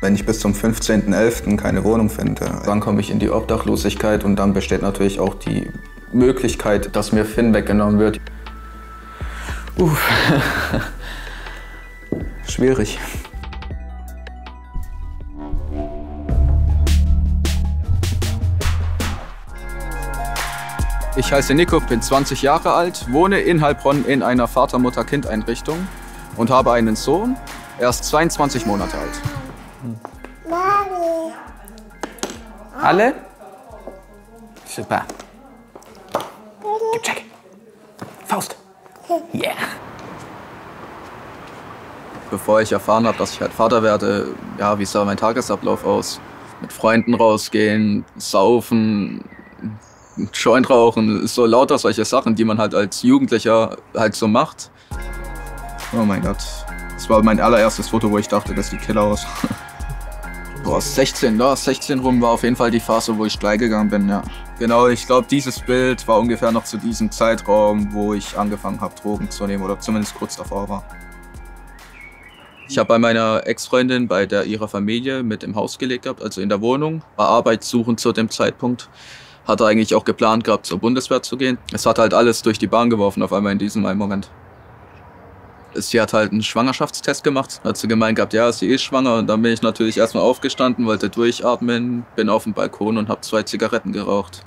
Wenn ich bis zum 15.11. keine Wohnung finde, dann komme ich in die Obdachlosigkeit und dann besteht natürlich auch die Möglichkeit, dass mir Finn weggenommen wird. Uff. Schwierig. Ich heiße Nico, bin 20 Jahre alt, wohne in Heilbronn in einer Vater-Mutter-Kind-Einrichtung und habe einen Sohn. Er ist 22 Monate alt. Mami. Alle? Super. Gib Check. Faust. Yeah. Bevor ich erfahren habe, dass ich halt Vater werde, ja, wie sah mein Tagesablauf aus? Mit Freunden rausgehen, saufen, Joint rauchen, so lauter solche Sachen, die man halt als Jugendlicher halt so macht. Oh mein Gott. Das war mein allererstes Foto, wo ich dachte, das sieht killer aus. Boah, 16, da, 16 rum war auf jeden Fall die Phase, wo ich gleich gegangen bin, ja. Genau, ich glaube, dieses Bild war ungefähr noch zu diesem Zeitraum, wo ich angefangen habe, Drogen zu nehmen oder zumindest kurz davor war. Ich habe bei meiner Ex-Freundin, bei der ihrer Familie mit im Haus gelebt gehabt, also in der Wohnung, war arbeitssuchend zu dem Zeitpunkt. Hatte eigentlich auch geplant gehabt, zur Bundeswehr zu gehen. Es hat halt alles durch die Bahn geworfen auf einmal in diesem einen Moment. Sie hat halt einen Schwangerschaftstest gemacht. Hat sie gemeint gehabt, ja, sie ist schwanger. Und dann bin ich natürlich erstmal aufgestanden, wollte durchatmen, bin auf dem Balkon und habe zwei Zigaretten geraucht.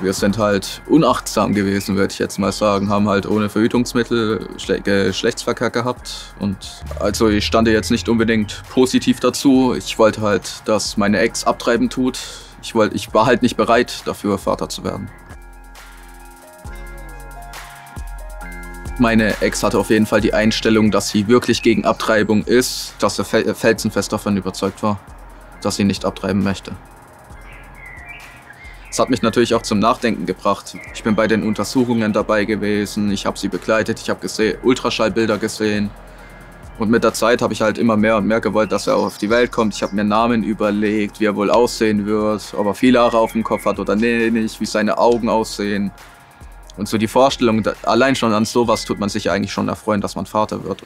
Wir sind halt unachtsam gewesen, würde ich jetzt mal sagen. Haben halt ohne Verhütungsmittel Schle Geschlechtsverkehr gehabt. Und also ich stand jetzt nicht unbedingt positiv dazu. Ich wollte halt, dass meine Ex abtreiben tut. Ich, wollte, ich war halt nicht bereit, dafür Vater zu werden. Meine Ex hatte auf jeden Fall die Einstellung, dass sie wirklich gegen Abtreibung ist, dass er felsenfest davon überzeugt war, dass sie nicht abtreiben möchte. Das hat mich natürlich auch zum Nachdenken gebracht. Ich bin bei den Untersuchungen dabei gewesen, ich habe sie begleitet, ich habe Ultraschallbilder gesehen. Und mit der Zeit habe ich halt immer mehr und mehr gewollt, dass er auf die Welt kommt. Ich habe mir Namen überlegt, wie er wohl aussehen wird, ob er viele Haare auf dem Kopf hat oder nicht, wie seine Augen aussehen. Und so die Vorstellung, allein schon an sowas tut man sich eigentlich schon erfreuen, dass man Vater wird.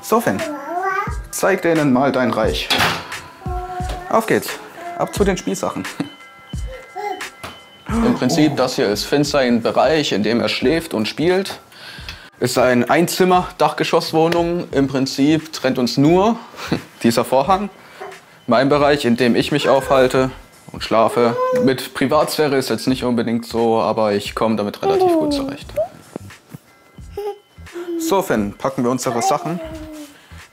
So, Finn, zeig denen mal dein Reich. Auf geht's, ab zu den Spielsachen. Im Prinzip, das hier ist Finn sein Bereich, in dem er schläft und spielt. Ist ein Einzimmer, Dachgeschosswohnung. Im Prinzip trennt uns nur dieser Vorhang. Mein Bereich, in dem ich mich aufhalte und schlafe. Mit Privatsphäre ist jetzt nicht unbedingt so, aber ich komme damit relativ gut zurecht. So, Finn, packen wir unsere Sachen.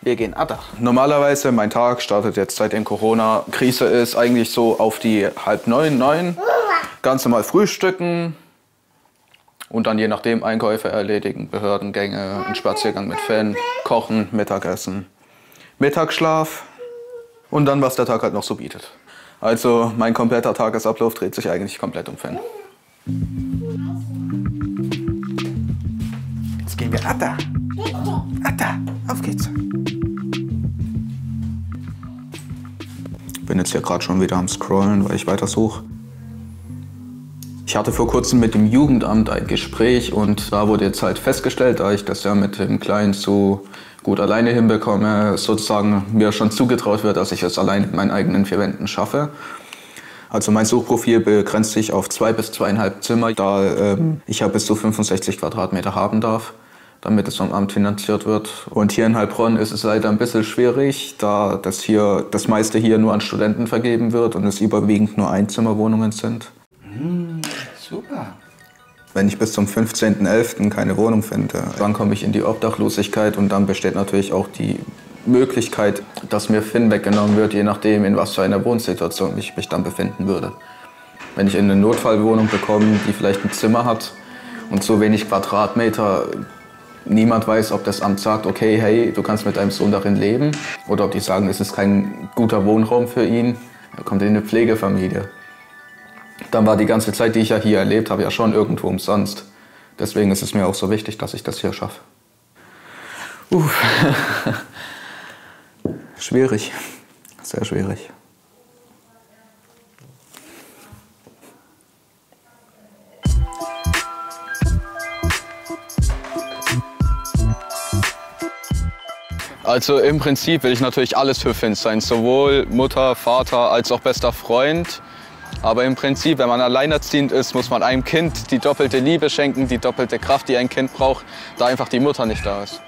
Wir gehen Adda. Normalerweise, mein Tag startet jetzt seitdem Corona-Krise ist, eigentlich so auf die halb neun, neun. Ganz normal frühstücken und dann je nachdem Einkäufe erledigen, Behördengänge, einen Spaziergang mit Fan, kochen, Mittagessen, Mittagsschlaf und dann, was der Tag halt noch so bietet. Also mein kompletter Tagesablauf dreht sich eigentlich komplett um Fan. Jetzt gehen wir Atta. Atta, auf geht's. Bin jetzt hier gerade schon wieder am Scrollen, weil ich weiter suche. Ich hatte vor kurzem mit dem Jugendamt ein Gespräch und da wurde jetzt halt festgestellt, da ich das ja mit dem Kleinen so gut alleine hinbekomme, sozusagen mir schon zugetraut wird, dass ich es allein in meinen eigenen vier Wänden schaffe. Also mein Suchprofil begrenzt sich auf zwei bis zweieinhalb Zimmer, da ähm, ich ja bis zu 65 Quadratmeter haben darf, damit es vom Amt finanziert wird. Und hier in Heilbronn ist es leider ein bisschen schwierig, da das, hier, das meiste hier nur an Studenten vergeben wird und es überwiegend nur Einzimmerwohnungen sind. Wenn ich bis zum 15.11. keine Wohnung finde, dann komme ich in die Obdachlosigkeit und dann besteht natürlich auch die Möglichkeit, dass mir Finn weggenommen wird, je nachdem, in was für einer Wohnsituation ich mich dann befinden würde. Wenn ich in eine Notfallwohnung bekomme, die vielleicht ein Zimmer hat und so wenig Quadratmeter, niemand weiß, ob das Amt sagt, okay, hey, du kannst mit deinem Sohn darin leben, oder ob die sagen, es ist kein guter Wohnraum für ihn, er kommt in eine Pflegefamilie dann war die ganze Zeit, die ich ja hier erlebt habe, ja schon irgendwo umsonst. Deswegen ist es mir auch so wichtig, dass ich das hier schaffe. Uff. schwierig, sehr schwierig. Also im Prinzip will ich natürlich alles für Finn sein, sowohl Mutter, Vater als auch bester Freund. Aber im Prinzip, wenn man alleinerziehend ist, muss man einem Kind die doppelte Liebe schenken, die doppelte Kraft, die ein Kind braucht, da einfach die Mutter nicht da ist.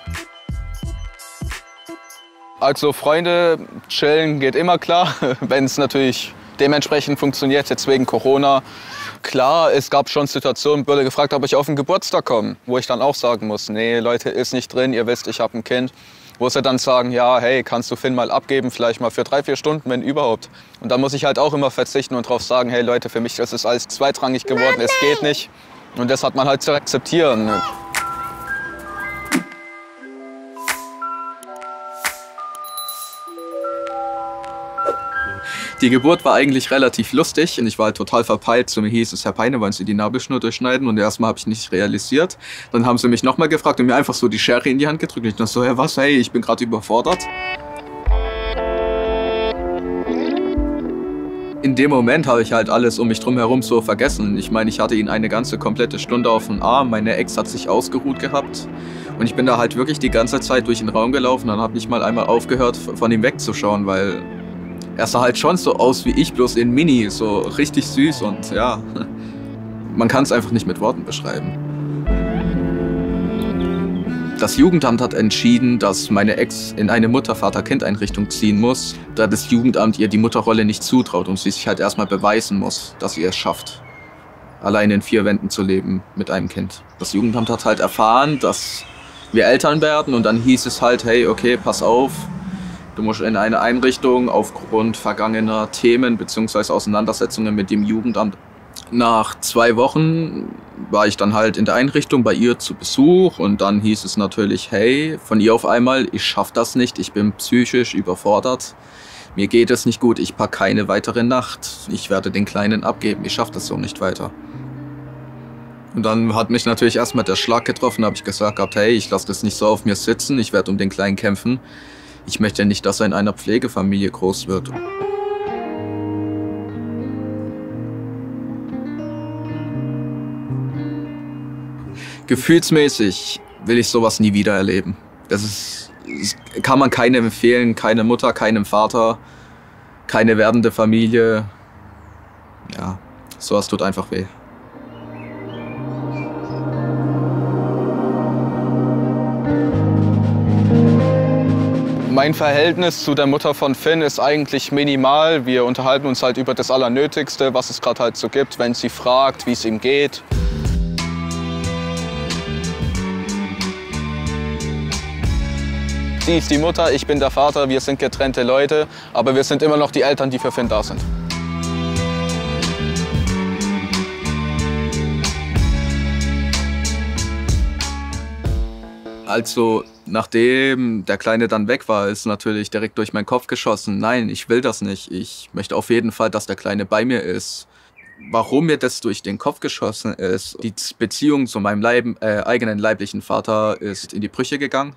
Also Freunde, chillen geht immer klar, wenn es natürlich dementsprechend funktioniert, jetzt wegen Corona. Klar, es gab schon Situationen, wurde gefragt, ob ich auf den Geburtstag komme, wo ich dann auch sagen muss, nee, Leute, ist nicht drin, ihr wisst, ich habe ein Kind wo sie dann sagen, ja, hey, kannst du Finn mal abgeben, vielleicht mal für drei, vier Stunden, wenn überhaupt. Und da muss ich halt auch immer verzichten und darauf sagen, hey Leute, für mich ist es alles zweitrangig geworden, es geht nicht. Und das hat man halt zu akzeptieren. Die Geburt war eigentlich relativ lustig und ich war halt total verpeilt. Zu mir hieß es, Herr Peine, wollen Sie die Nabelschnur durchschneiden? Und erstmal habe ich nicht realisiert. Dann haben sie mich nochmal gefragt und mir einfach so die Schere in die Hand gedrückt. Und ich dachte so, ja was, hey, ich bin gerade überfordert. In dem Moment habe ich halt alles um mich drum herum so vergessen. Ich meine, ich hatte ihn eine ganze komplette Stunde auf dem Arm. Meine Ex hat sich ausgeruht gehabt. Und ich bin da halt wirklich die ganze Zeit durch den Raum gelaufen und habe nicht mal einmal aufgehört, von ihm wegzuschauen, weil er sah halt schon so aus wie ich, bloß in Mini, so richtig süß und ja, man kann es einfach nicht mit Worten beschreiben. Das Jugendamt hat entschieden, dass meine Ex in eine Mutter-Vater-Kind-Einrichtung ziehen muss, da das Jugendamt ihr die Mutterrolle nicht zutraut und sie sich halt erstmal beweisen muss, dass sie es schafft, allein in vier Wänden zu leben mit einem Kind. Das Jugendamt hat halt erfahren, dass wir Eltern werden und dann hieß es halt, hey, okay, pass auf, Du musst in eine Einrichtung aufgrund vergangener Themen bzw. Auseinandersetzungen mit dem Jugendamt. Nach zwei Wochen war ich dann halt in der Einrichtung bei ihr zu Besuch und dann hieß es natürlich, hey, von ihr auf einmal, ich schaff das nicht, ich bin psychisch überfordert. Mir geht es nicht gut, ich pack keine weitere Nacht. Ich werde den Kleinen abgeben, ich schaff das so nicht weiter. Und dann hat mich natürlich erstmal der Schlag getroffen, habe ich gesagt gehabt, hey, ich lasse das nicht so auf mir sitzen, ich werde um den Kleinen kämpfen. Ich möchte nicht, dass er in einer Pflegefamilie groß wird. Gefühlsmäßig will ich sowas nie wieder erleben. Das ist, das kann man keinem empfehlen, keine Mutter, keinem Vater, keine werdende Familie. Ja, sowas tut einfach weh. Mein Verhältnis zu der Mutter von Finn ist eigentlich minimal. Wir unterhalten uns halt über das Allernötigste, was es gerade halt so gibt, wenn sie fragt, wie es ihm geht. Sie ist die Mutter, ich bin der Vater, wir sind getrennte Leute, aber wir sind immer noch die Eltern, die für Finn da sind. Also nachdem der Kleine dann weg war, ist natürlich direkt durch meinen Kopf geschossen. Nein, ich will das nicht. Ich möchte auf jeden Fall, dass der Kleine bei mir ist. Warum mir das durch den Kopf geschossen ist, die Beziehung zu meinem Leib, äh, eigenen leiblichen Vater ist in die Brüche gegangen.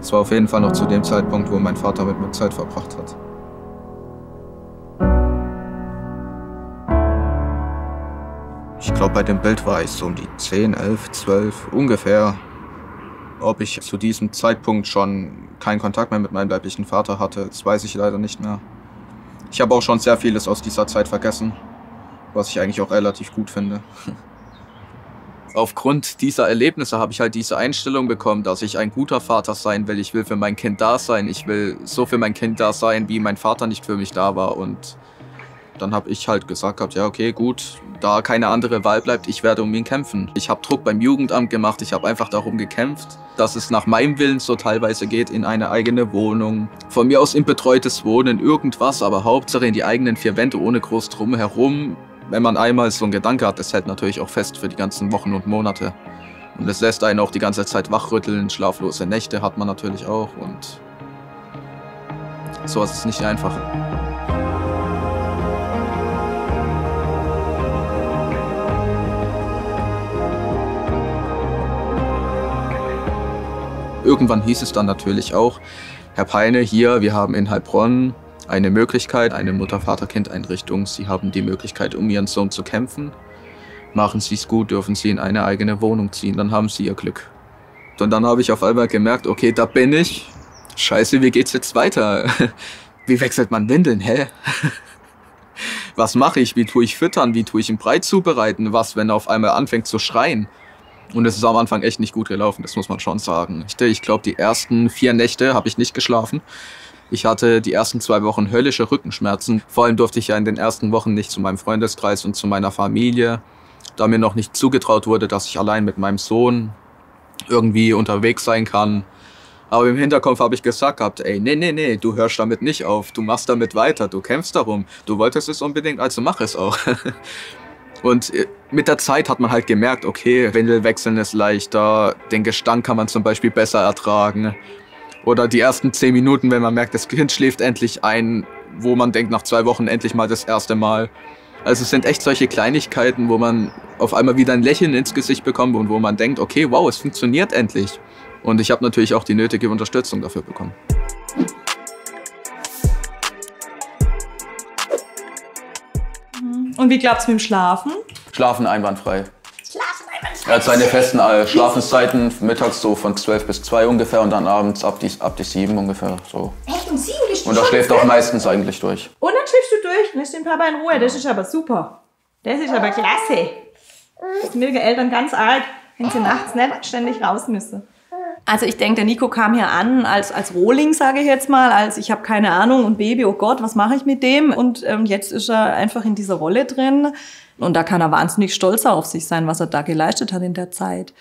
Es war auf jeden Fall noch zu dem Zeitpunkt, wo mein Vater mit mir Zeit verbracht hat. Bei dem Bild war ich so um die 10, 11, 12 ungefähr. Ob ich zu diesem Zeitpunkt schon keinen Kontakt mehr mit meinem leiblichen Vater hatte, das weiß ich leider nicht mehr. Ich habe auch schon sehr vieles aus dieser Zeit vergessen, was ich eigentlich auch relativ gut finde. Aufgrund dieser Erlebnisse habe ich halt diese Einstellung bekommen, dass ich ein guter Vater sein will. Ich will für mein Kind da sein. Ich will so für mein Kind da sein, wie mein Vater nicht für mich da war. Und dann habe ich halt gesagt gehabt, ja okay, gut, da keine andere Wahl bleibt, ich werde um ihn kämpfen. Ich habe Druck beim Jugendamt gemacht, ich habe einfach darum gekämpft, dass es nach meinem Willen so teilweise geht, in eine eigene Wohnung. Von mir aus in betreutes Wohnen, irgendwas, aber Hauptsache in die eigenen vier Wände, ohne groß drumherum. Wenn man einmal so einen Gedanke hat, das hält natürlich auch fest für die ganzen Wochen und Monate. Und es lässt einen auch die ganze Zeit wachrütteln, schlaflose Nächte hat man natürlich auch und sowas ist nicht einfach. Irgendwann hieß es dann natürlich auch, Herr Peine, hier, wir haben in Heilbronn eine Möglichkeit, eine Mutter-Vater-Kind-Einrichtung. Sie haben die Möglichkeit, um Ihren Sohn zu kämpfen. Machen Sie es gut, dürfen Sie in eine eigene Wohnung ziehen, dann haben Sie Ihr Glück. Und dann habe ich auf einmal gemerkt, okay, da bin ich. Scheiße, wie geht's jetzt weiter? Wie wechselt man Windeln, hä? Was mache ich? Wie tue ich füttern? Wie tue ich ihn breit zubereiten? Was, wenn er auf einmal anfängt zu schreien? Und es ist am Anfang echt nicht gut gelaufen, das muss man schon sagen. Ich, ich glaube, die ersten vier Nächte habe ich nicht geschlafen. Ich hatte die ersten zwei Wochen höllische Rückenschmerzen. Vor allem durfte ich ja in den ersten Wochen nicht zu meinem Freundeskreis und zu meiner Familie, da mir noch nicht zugetraut wurde, dass ich allein mit meinem Sohn irgendwie unterwegs sein kann. Aber im Hinterkopf habe ich gesagt gehabt, ey, nee, nee, nee, du hörst damit nicht auf, du machst damit weiter, du kämpfst darum, du wolltest es unbedingt, also mach es auch. Und äh, mit der Zeit hat man halt gemerkt, okay, Windel wechseln ist leichter, den Gestank kann man zum Beispiel besser ertragen. Oder die ersten zehn Minuten, wenn man merkt, das Kind schläft endlich ein, wo man denkt, nach zwei Wochen endlich mal das erste Mal. Also es sind echt solche Kleinigkeiten, wo man auf einmal wieder ein Lächeln ins Gesicht bekommt und wo man denkt, okay, wow, es funktioniert endlich. Und ich habe natürlich auch die nötige Unterstützung dafür bekommen. Und wie klappt's mit dem Schlafen? Schlafen einwandfrei. Er hat seine festen äh, Schlafenszeiten, mittags so von 12 bis 2 ungefähr und dann abends ab die, ab die 7 ungefähr. So. Echt um sieben bist du Und da schläft auch meistens eigentlich durch. Und dann schläfst du durch, lässt den Papa in Ruhe. Das ist aber super. Das ist aber klasse. Das mögen Eltern ganz arg, wenn sie nachts nicht ständig raus müssen. Also ich denke, der Nico kam hier an als, als Rohling, sage ich jetzt mal, als ich habe keine Ahnung und Baby, oh Gott, was mache ich mit dem? Und ähm, jetzt ist er einfach in dieser Rolle drin. Und da kann er wahnsinnig stolz auf sich sein, was er da geleistet hat in der Zeit.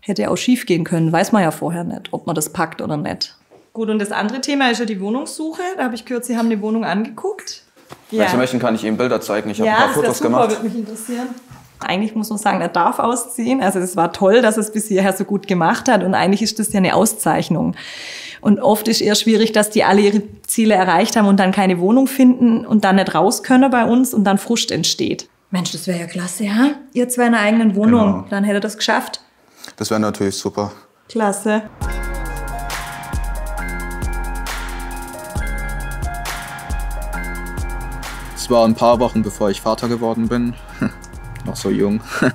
Hätte auch schief gehen können, weiß man ja vorher nicht, ob man das packt oder nicht. Gut, und das andere Thema ist ja die Wohnungssuche. Da habe ich gehört, Sie haben eine Wohnung angeguckt. Wenn Sie möchten, kann ich Ihnen Bilder zeigen. Ich habe Ja, ein paar das Fotos super, gemacht. würde mich interessieren. Eigentlich muss man sagen, er darf ausziehen. Also es war toll, dass er es bis hierher so gut gemacht hat. Und eigentlich ist das ja eine Auszeichnung. Und oft ist eher schwierig, dass die alle ihre Ziele erreicht haben und dann keine Wohnung finden und dann nicht raus können bei uns und dann Frust entsteht. Mensch, das wäre ja klasse, ja? Ihr zwei in einer eigenen Wohnung, Genau. dann hätte er das geschafft. Das wäre natürlich super. Klasse. Es war ein paar Wochen bevor ich Vater geworden bin. Noch so jung.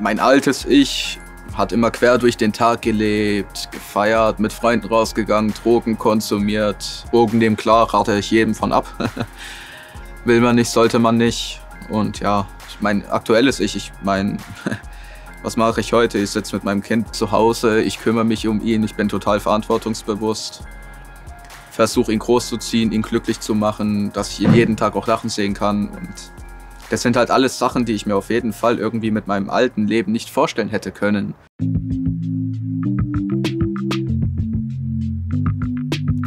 mein altes Ich hat immer quer durch den Tag gelebt, gefeiert, mit Freunden rausgegangen, Drogen konsumiert. Bogen dem klar, rate ich jedem von ab. Will man nicht, sollte man nicht. Und ja, mein aktuelles Ich, ich mein, was mache ich heute? Ich sitze mit meinem Kind zu Hause, ich kümmere mich um ihn, ich bin total verantwortungsbewusst versuche ihn großzuziehen, ihn glücklich zu machen, dass ich ihn jeden Tag auch lachen sehen kann. Und das sind halt alles Sachen, die ich mir auf jeden Fall irgendwie mit meinem alten Leben nicht vorstellen hätte können.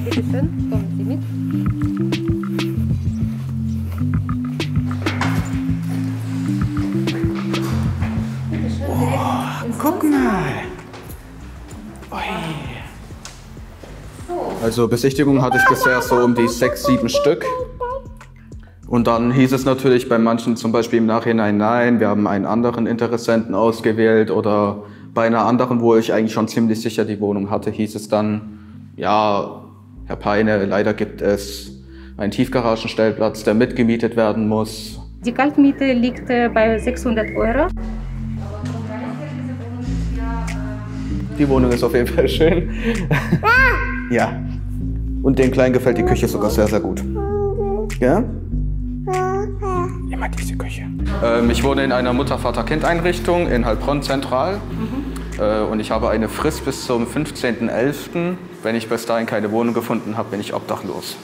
Bitte schön, kommen Sie mit. Guck mal. Also Besichtigungen hatte ich bisher so um die sechs, sieben Stück. Und dann hieß es natürlich bei manchen zum Beispiel im Nachhinein, nein, wir haben einen anderen Interessenten ausgewählt oder bei einer anderen, wo ich eigentlich schon ziemlich sicher die Wohnung hatte, hieß es dann, ja, Herr Peine, leider gibt es einen Tiefgaragenstellplatz, der mitgemietet werden muss. Die Kaltmiete liegt äh, bei 600 Euro. Die Wohnung ist auf jeden Fall schön. ja. Und dem Kleinen gefällt die Küche sogar sehr, sehr gut. Ja? Immer diese Küche. Ähm, ich wohne in einer Mutter-Vater-Kind-Einrichtung in Heilbronn zentral. Äh, und ich habe eine Frist bis zum 15.11. Wenn ich bis dahin keine Wohnung gefunden habe, bin ich obdachlos.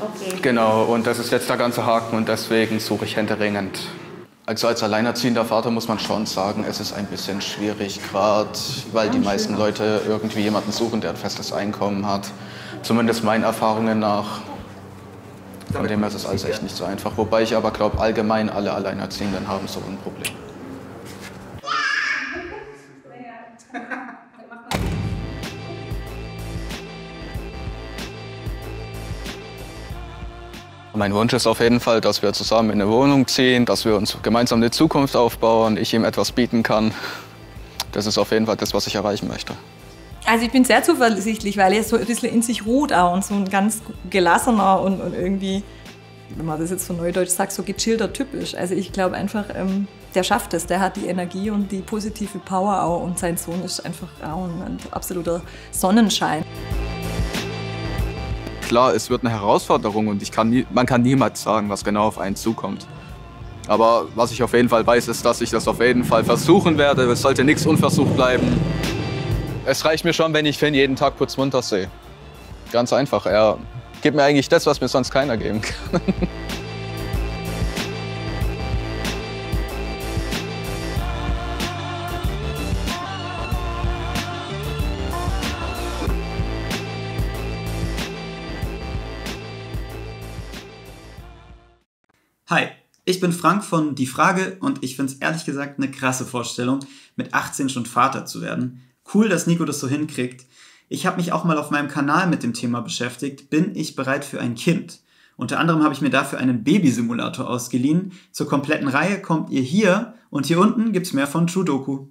Okay. Genau, und das ist jetzt der ganze Haken und deswegen suche ich händeringend. Also als alleinerziehender Vater muss man schon sagen, es ist ein bisschen schwierig, gerade weil die meisten Leute irgendwie jemanden suchen, der ein festes Einkommen hat. Zumindest meinen Erfahrungen nach. Von dem her ist es alles echt nicht so einfach. Wobei ich aber glaube, allgemein alle Alleinerziehenden haben so ein Problem. Mein Wunsch ist auf jeden Fall, dass wir zusammen in eine Wohnung ziehen, dass wir uns gemeinsam eine Zukunft aufbauen, ich ihm etwas bieten kann. Das ist auf jeden Fall das, was ich erreichen möchte. Also ich bin sehr zuversichtlich, weil er so ein bisschen in sich ruht auch und so ein ganz gelassener und, und irgendwie, wenn man das jetzt so neudeutsch sagt, so gechillter Typ ist. Also ich glaube einfach, ähm, der schafft es, der hat die Energie und die positive Power auch und sein Sohn ist einfach auch ein absoluter Sonnenschein. Klar, es wird eine Herausforderung und ich kann nie, man kann niemals sagen, was genau auf einen zukommt. Aber was ich auf jeden Fall weiß, ist, dass ich das auf jeden Fall versuchen werde. Es sollte nichts unversucht bleiben. Es reicht mir schon, wenn ich Finn jeden Tag putzmunter sehe. Ganz einfach. Er gibt mir eigentlich das, was mir sonst keiner geben kann. Hi, ich bin Frank von Die Frage und ich finde es ehrlich gesagt eine krasse Vorstellung, mit 18 schon Vater zu werden. Cool, dass Nico das so hinkriegt. Ich habe mich auch mal auf meinem Kanal mit dem Thema beschäftigt. Bin ich bereit für ein Kind? Unter anderem habe ich mir dafür einen Babysimulator ausgeliehen. Zur kompletten Reihe kommt ihr hier und hier unten gibt's mehr von True.